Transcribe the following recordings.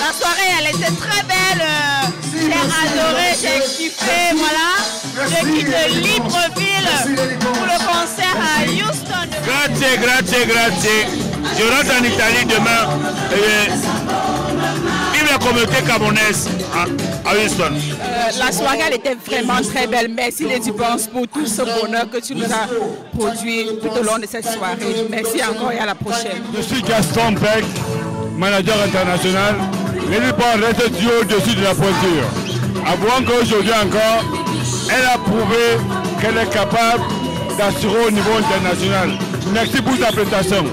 La soirée, elle était très belle. J'ai adoré, j'ai kiffé. Voilà. Je quitte Libreville pour le concert à Houston. Grazie, grazie, grazie. Je rentre en Italie demain. Et vive la communauté camerounaise à, à Houston. Euh, la soirée, elle était vraiment très belle. Merci les Dubons pour tout ce bonheur que tu nous as produit tout au long de cette soirée. Merci encore et à la prochaine. Je suis Gaston Beck, manager international. Dubons restent du au-dessus de la pointure. Avouant qu'aujourd'hui encore, elle a prouvé qu'elle est capable d'assurer au niveau international. Merci pour ta prestation.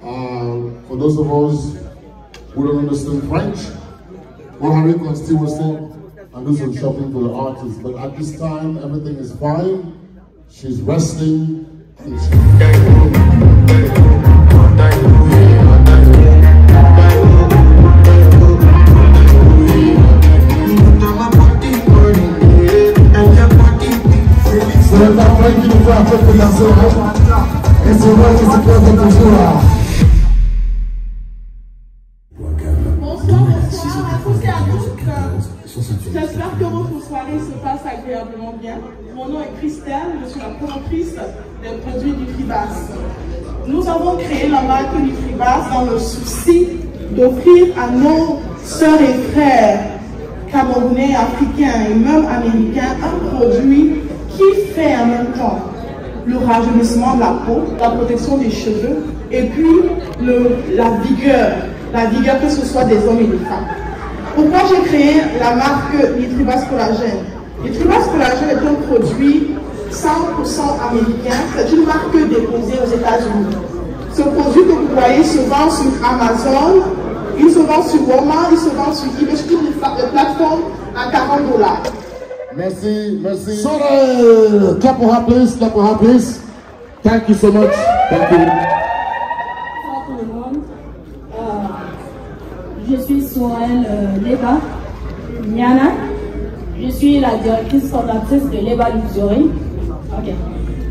Uh, for those of us who don't understand French, we're having constituency and do some shopping for the artists. But at this time, everything is fine. She's resting. Nous avons créé la marque du Fribas dans le souci d'offrir à nos sœurs et frères camerounais, africains et même américains un produit qui fait en même temps le rajeunissement de la peau, la protection des cheveux et puis la vigueur, la vigueur que ce soit des hommes et des femmes. Pourquoi j'ai créé la marque Nitribas Collagène? Nitribas Collagène est un produit 100% américain, c'est une marque États-Unis. Ce produit que vous voyez se vend sur Amazon, il se vend sur Walmart, il se vend sur eBay, sur les plateformes à 40 dollars. Merci, merci. Sorry, clap for her, please. Clap for her, please. Thank you so much. Thank you. Bonsoir tout le monde. Euh, je suis Sorel euh, Leba Niana. Je suis la directrice fondatrice de Leba Luxury.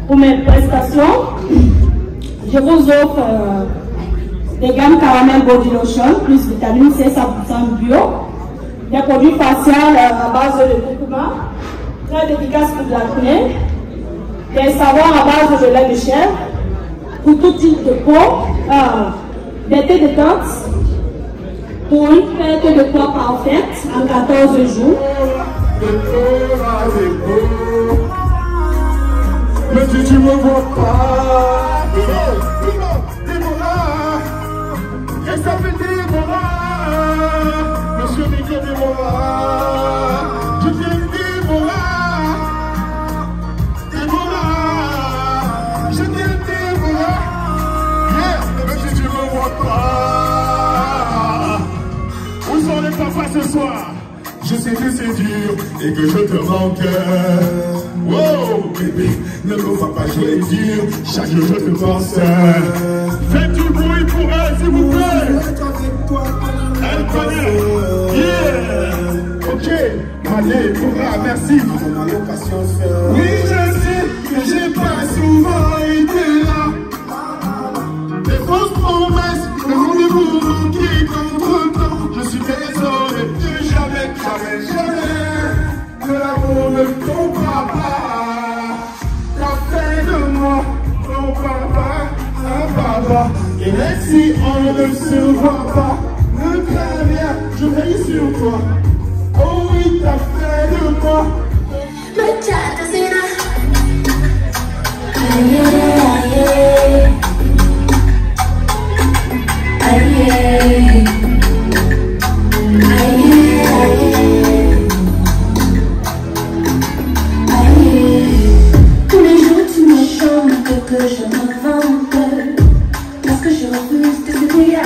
Pour mes prestations, je vous offre euh, des gammes caramel body lotion plus vitamine C 100% bio, des produits faciaux à base de curcuma, très efficaces pour l'acné, des savons à base de lait de chèvre, pour tout type de peau, euh, des thés de tente, pour une perte de poids parfaite en 14 jours. Mas de novo a paz. Chaque jour te pense. Faites du bruit pour elle, s'il vous plaît. Elle connaît. Yeah. Ok, allez, pourra, merci. Chantes que je m'invente Parce que je refuse de céder à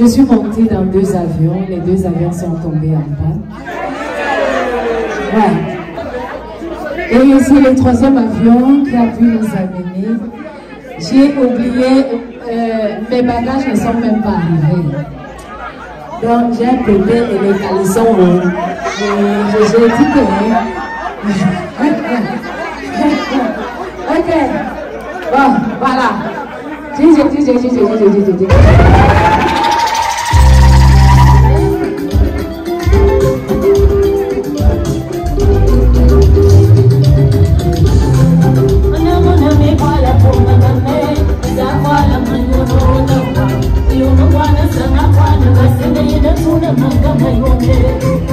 Je suis montée dans deux avions, les deux avions sont tombés en panne. Et aussi le troisième avion qui a pu nous amener, j'ai oublié, euh, mes bagages ne sont même pas arrivés. Donc j'ai appelé et les. Et je- j'ai dit que ok. Bon, voilà. Gigi, Gigi, Gigi, Gigi, una manga me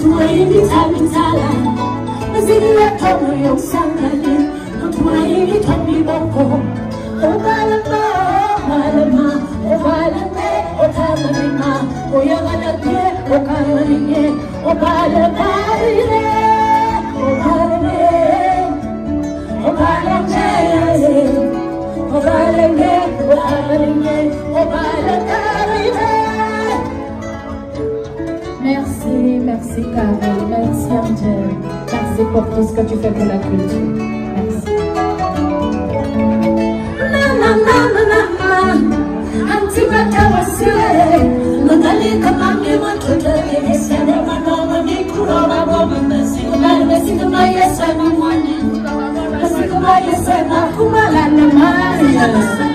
Oh, buhay hindi aming sala Nasilat ko mo iyong sangalin Ang buhay hindi kang libaw ko O malam ba, o malam merci Carole, merci Angèle, merci pour tout ce que tu fais pour la culture. Merci. Je suis